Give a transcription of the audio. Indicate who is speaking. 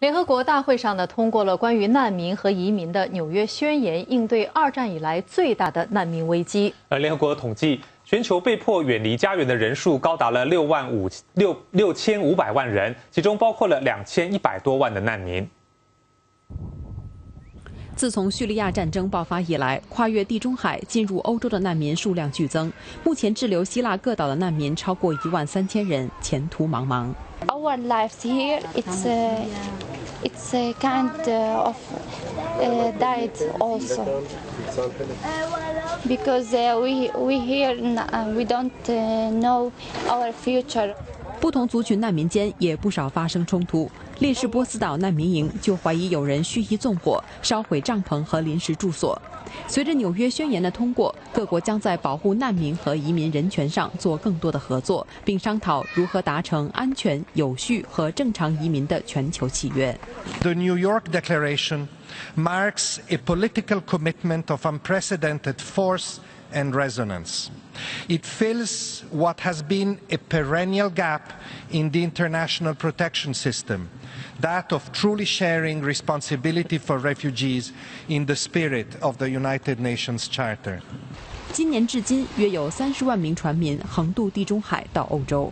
Speaker 1: 联合国大会上呢，通过了关于难民和移民的纽约宣言，应对二战以来最大的难民危机。
Speaker 2: 而联合国统计，全球被迫远离家园的人数高达了六万五六六千五百万人，其中包括了两千一百多万的难民。
Speaker 3: 自从叙利亚战争爆发以来，跨越地中海进入欧洲的难民数量剧增。目前滞留希腊各岛的难民超过一万三千人，前途茫茫。
Speaker 4: Our lives here, it's a, it's a kind of uh, died also because uh, we we here uh, we don't uh, know our future.
Speaker 3: 不同族群难民间也不少发生冲突。 烈士波斯岛难民营就怀疑有人蓄意纵火，烧毁帐篷和临时住所。随着纽约宣言的通过，各国将在保护难民和移民人权上做更多的合作，并商讨如何达成安全、有序和正常移民的全球契约。
Speaker 5: The New York Declaration marks a political commitment of unprecedented force and resonance. It fills what has been a perennial gap in the international protection system, that of truly sharing responsibility for refugees in the spirit of the United Nations Charter.
Speaker 3: 今年至今，约有三十万名船民横渡地中海到欧洲。